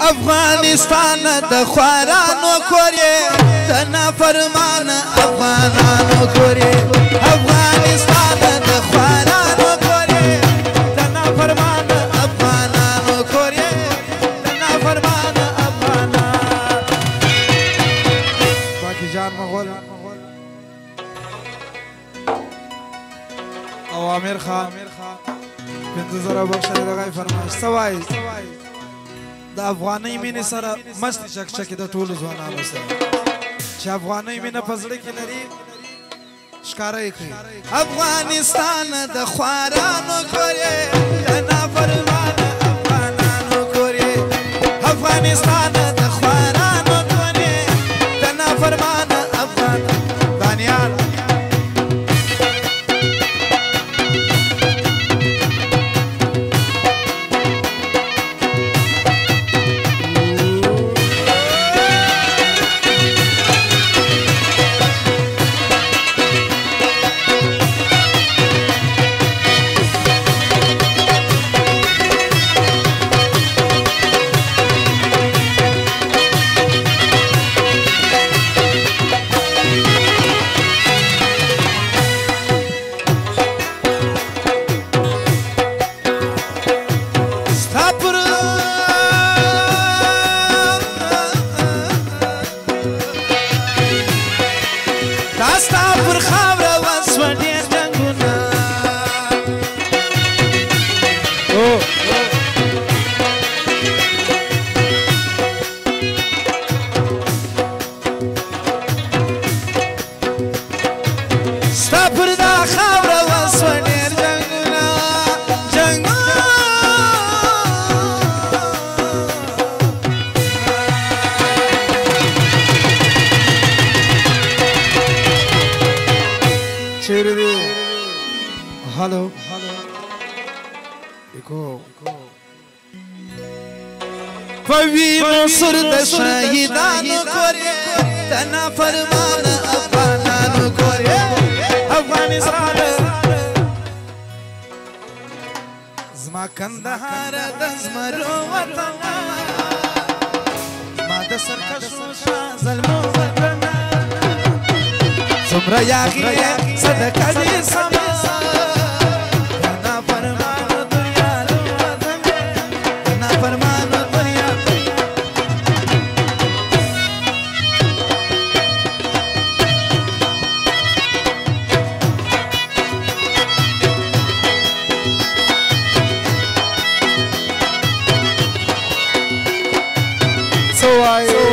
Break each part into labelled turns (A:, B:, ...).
A: افغانستان د خوارانو کورې د نافرمان افغانانو کورې افغانستان د خوارانو کورې د نافرمان افغانانو کورې د نافرمان افغانان باقي جان مغول او امیر خان بنت زرا بخش دغه فرمایش سوای د افغانۍ مینې سره مست چکچکې د ټولو ځوانانو سره چې افغانۍ مینه په زړه کې لري ښکاره یې کړي افغانستان د خوارانو کور یې د نافرمانه افغانانو کور یې افغانستان داستا پر خاور فوی نصر د شهیدانو کورې تنا فرمان افغانانو کورې افغانستان زما کندهار د زمرو وطن ما د سرکشو شاه ظلمو وطن څومره یاغي صدقه دې سما so I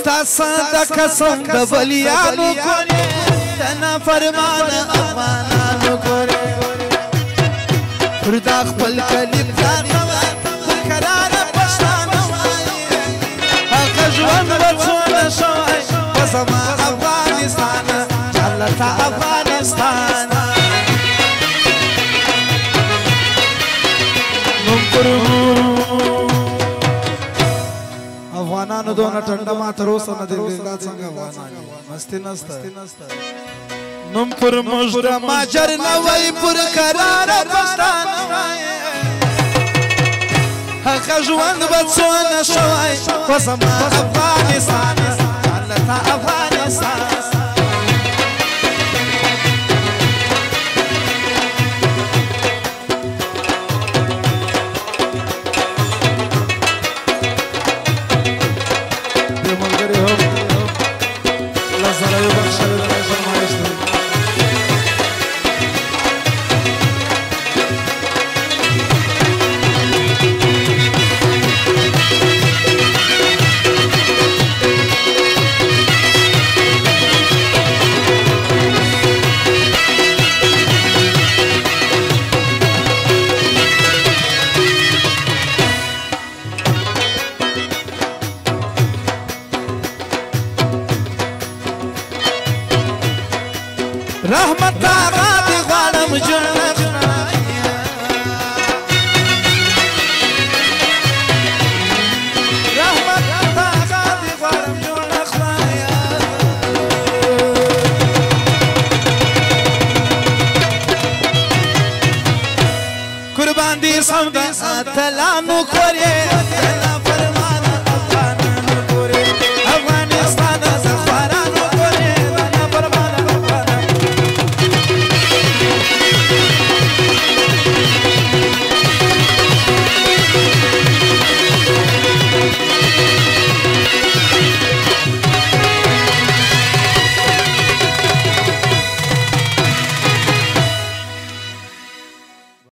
A: ستا ساده قسم د بلیانو کوي تنا فرمان افغانانو کوي فردا خپل کلیب ځان قرار پښتانه وایي هغه ژوند وڅونه شوی په زما افغانستان چلته افغانستان نوم پر مو نو دونه ټنډه ما تر اوسه نه دی دا څنګه وانه مستی نسته نم پر مجد ماجر نوی پر قرار پستان حق جوان بچو نشوی وسما افغانستان سم د اتلانو خورې